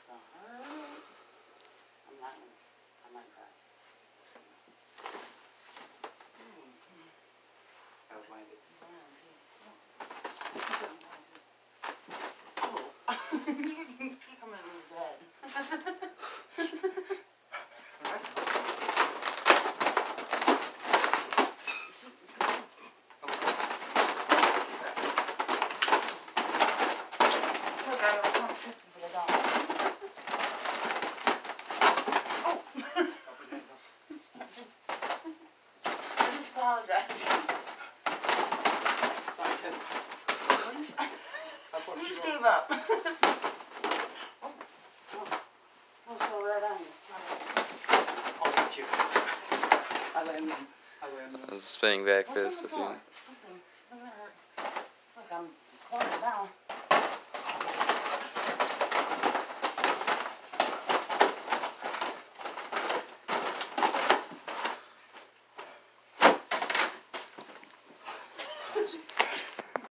going to hurt. I'm not going to, I might cry. I was minded. Oh, he coming in bed. I apologize. Sorry, Tim. What is- I put You just gave up. Oh, oh, oh, so right on you. I'll get you. I landed, I landed. I was spinning back What's for on this